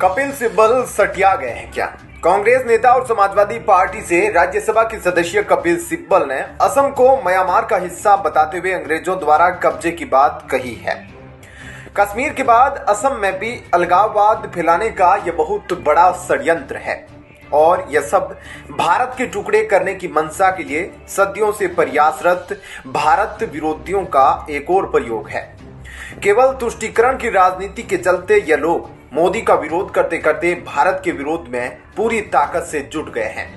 कपिल सिब्बल सटिया गए हैं क्या? कांग्रेस नेता और समाजवादी पार्टी से राज्यसभा के सदस्य कपिल सिब्बल ने असम को म्यांमार का हिस्सा बताते हुए अंग्रेज़ों द्वारा कब्जे की बात कही है। कश्मीर के बाद असम में भी अलगाववाद फैलाने का यह बहुत बड़ा षड्यंत्र है और यह सब भारत के टुकड़े करने की मंशा के लिए सदियों से प्रयासरत भारत विरोधियों का एक और प्रयोग है। केवल तुष्टिकरण की राजनीति के चलते ये लोग मोदी का विरोध करते करते भारत के विरोध में पूरी ताकत से जुट गए हैं।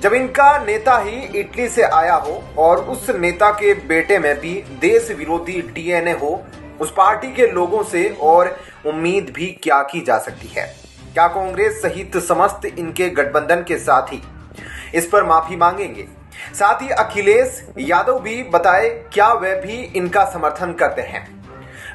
जब इनका नेता ही इटली से आया हो और उस नेता के बेटे में भी देश विरोधी डीएनए हो, उस पार्टी के लोगों से और उम्मीद भी क्या की जा सकती है? क्या कांग्रेस सहित समस्त इनके गठबंधन के साथ ही इस पर माफ़ी मांगेंगे? साथ ही अखिलेश यादव भी बताए, क्या वे भी इनका समर्थन करते हैं?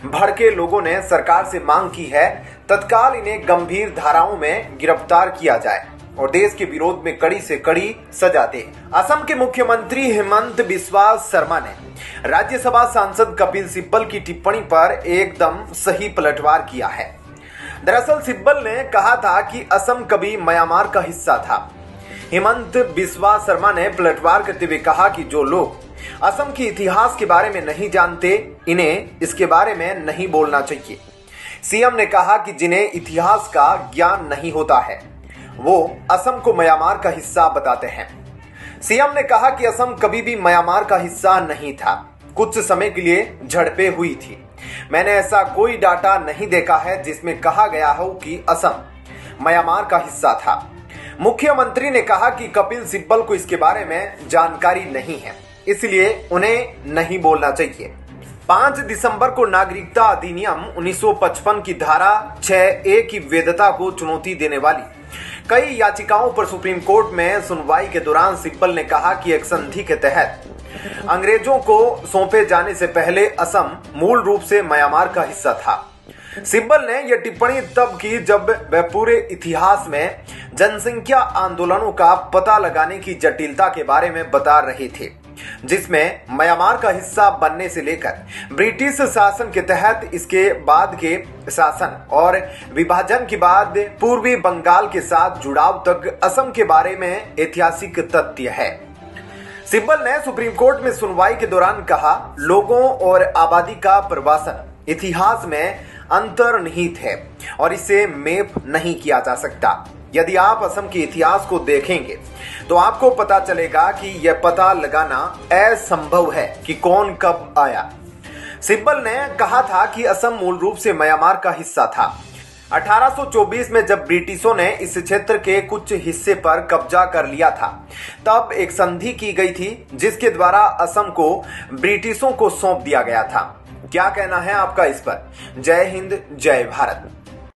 भड़के लोगों ने सरकार से मांग की है, तत्काल इन्हें गंभीर धाराओं में गिरफ़्तार किया जाए और देश के विरोध में कड़ी से कड़ी सजा दे। असम के मुख्यमंत्री हेमंत बिस्वा शर्मा ने राज्यसभा सांसद कपिल सिब्बल की टिप्पणी पर एकदम सही पलटवार किया है। दरअसल सिब्बल ने कहा था कि असम कभी म्यांमार का हिस्सा था। हेमंत बिस्वा शर्मा ने पलटवार करते हुए कहा कि जो लोग असम के इतिहास के बारे में नहीं जानते, इन्हें इसके बारे में नहीं बोलना चाहिए। सीएम ने कहा कि जिन्हें इतिहास का ज्ञान नहीं होता है, वो असम को म्यांमार का हिस्सा बताते हैं। सीएम ने कहा कि असम कभी भी म्यांमार का हिस्सा नहीं था। कुछ समय के लिए झड़पे हुई थी। मैंने ऐसा कोई डाटा नहीं देखा है जिसमें कहा गया हो कि असम म्यांमार का हिस्सा था। मुख्यमंत्री ने कहा कि कपिल सिब्बल को इसके बारे में जानकारी नहीं है। इसलिए उन्हें नहीं बोलना चाहिए। पाँच दिसंबर को नागरिकता अधिनियम 1955 की धारा 6 ए की वैधता को चुनौती देने वाली। कई याचिकाओं पर सुप्रीम कोर्ट में सुनवाई के दौरान सिब्बल ने कहा कि एक संधि के तहत अंग्रेज़ों को सौंपे जाने से पहले असम मूल रूप से म्यांमार का हिस्सा था। सिब्बल ने यह टिप्पणी तब की जब वह पूरे इतिहास में जनसंख्या आंदोलनों का पता लगाने की जटिलता के बारे में बता रहे थे। जिसमें म्यांमार का हिस्सा बनने से लेकर ब्रिटिश शासन के तहत इसके बाद के शासन और विभाजन के बाद पूर्वी बंगाल के साथ जुड़ाव तक असम के बारे में ऐतिहासिक तथ्य है। सिब्बल ने सुप्रीम कोर्ट में सुनवाई के दौरान कहा, लोगों और आबादी का प्रवासन इतिहास में अंतर्निहित है और इसे मेप नहीं किया जा सकता। यदि आप असम के इतिहास को देखेंगे तो आपको पता चलेगा कि यह पता लगाना असंभव है कि कौन कब आया। सिब्बल ने कहा था कि असम मूल रूप से म्यांमार का हिस्सा था। 1824 में जब ब्रिटिशों ने इस क्षेत्र के कुछ हिस्से पर कब्जा कर लिया था, तब एक संधि की गई थी, जिसके द्वारा असम को ब्रिटिशों को सौंप दिया गया था। क्या कहना है आपका इस पर? जय हिंद जय भारत।